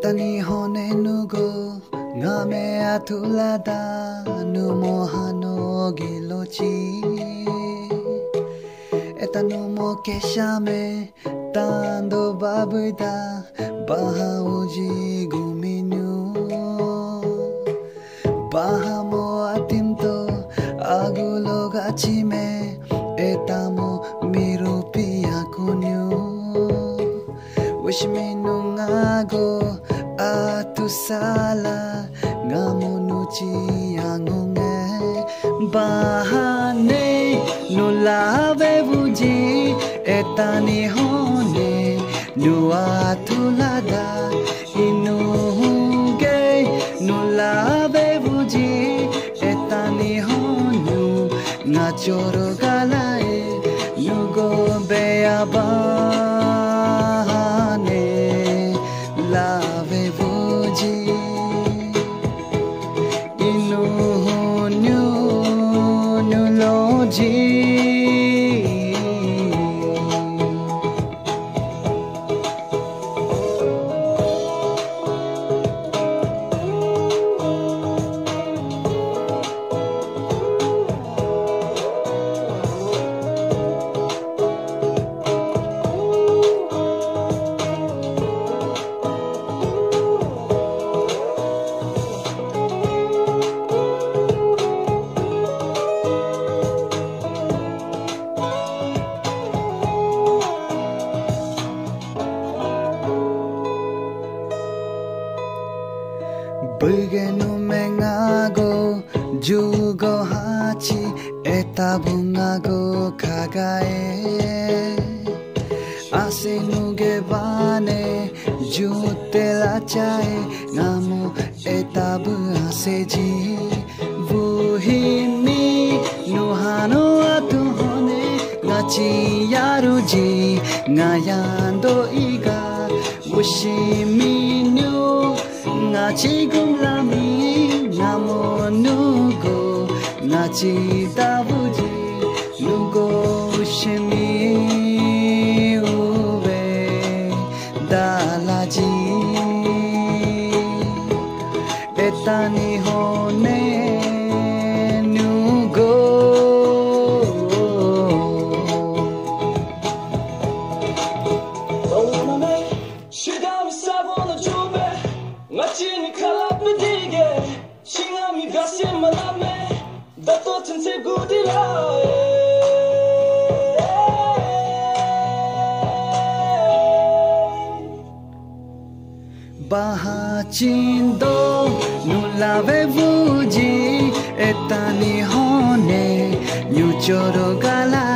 た日本へぬぐがめあとらだぬもはのぎろち तनु मोके शामे तांदो बाबदा बाहाउजी घुमिन्यु बाहामो आतिम्तो आगुलो गाछीमे एतामो मेरो पियाको न्यु उस्मिनु आगो आतु साला गामो नुची आङ्गुङे बाहाने নোলাবে বুজি এটা নিহনে দুৱা থোলাদা ইনুগে নোলাবে বুজি এটা নিহনো নাচৰ গালায়ে নুগ বেয়া বা 분개눈맹하고주거하지애타분하고가가에아세누게반에주때라차에나무애타브아세지부히니누하노아투호네나치야루지나얀도이가무심 나지금람이 나무 누구 나지다 부지 누구시미 우베 달라지 에타니호 chin kalab ni gel shinami gasse malame da totsunse gudira ba chin do non lavez vous dit hone you choro ga